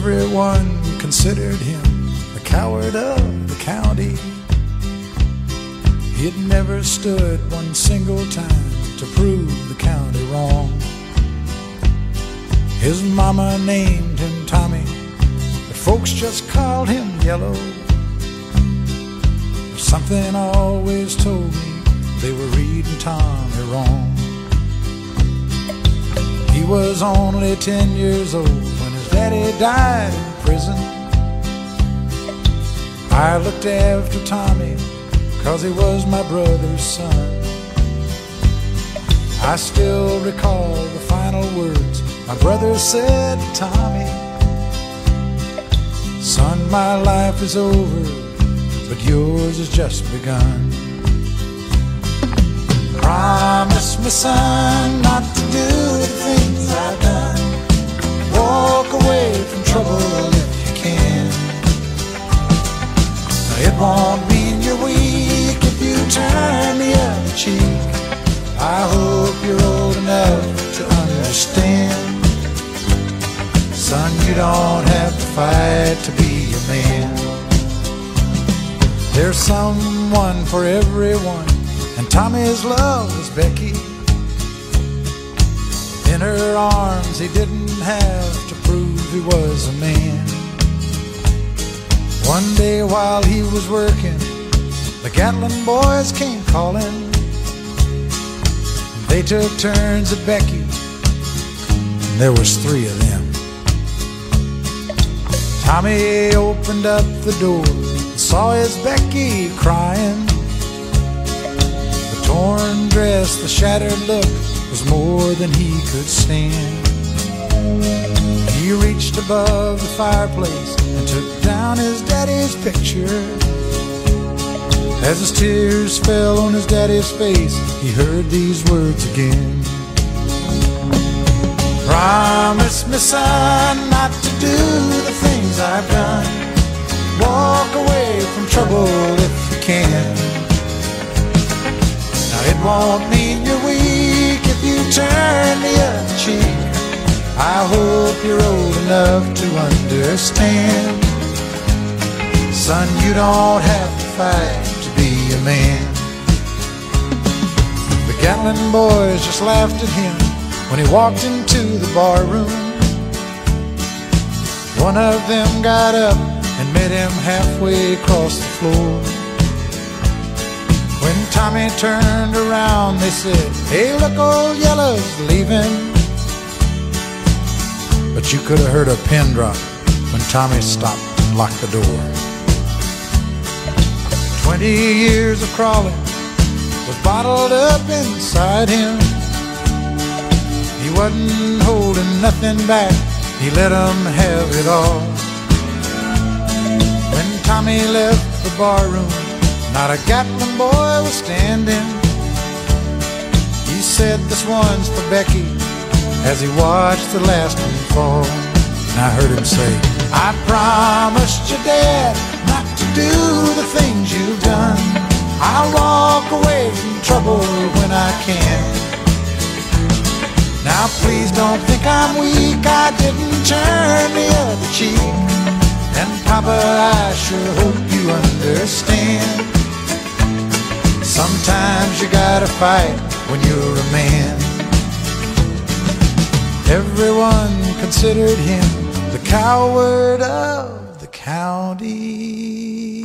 Everyone considered him the coward of the county. He'd never stood one single time to prove the county wrong. His mama named him Tommy, but folks just called him Yellow. Something always told me they were reading Tommy wrong. He was only ten years old daddy died in prison. I looked after Tommy cause he was my brother's son. I still recall the final words my brother said to Tommy. Son, my life is over, but yours has just begun. Promise me, son, It won't mean you're weak if you turn the other cheek. I hope you're old enough to understand. Son, you don't have to fight to be a man. There's someone for everyone, and Tommy's love was Becky. In her arms, he didn't have to prove he was a man. One day while he was working, the Gatlin boys came calling. They took turns at Becky, and there was three of them. Tommy opened up the door and saw his Becky crying. The torn dress, the shattered look was more than he could stand. He reached above the fireplace and took down his daddy's picture. As his tears fell on his daddy's face, he heard these words again. Promise me, son, not to do the things I've done. Walk away from trouble if you can. Now it won't mean you're weak if you turn the other cheek. I hope you're old enough to understand. Son, you don't have to fight to be a man. The Gatlin boys just laughed at him when he walked into the bar room. One of them got up and met him halfway across the floor. When Tommy turned around, they said, Hey, look, old Yellow's leaving. But you could have heard a pin drop when Tommy stopped and locked the door. Twenty years of crawling was bottled up inside him. He wasn't holding nothing back, he let 'em have it all. When Tommy left the barroom, not a Gatlin boy was standing. He said, This one's for Becky, as he watched the last one fall. And I heard him say, I promised your dad do the things you've done. I'll walk away from trouble when I can. Now please don't think I'm weak, I didn't turn the other cheek. And Papa, I sure hope you understand. Sometimes you gotta fight when you're a man. Everyone considered him the coward of county.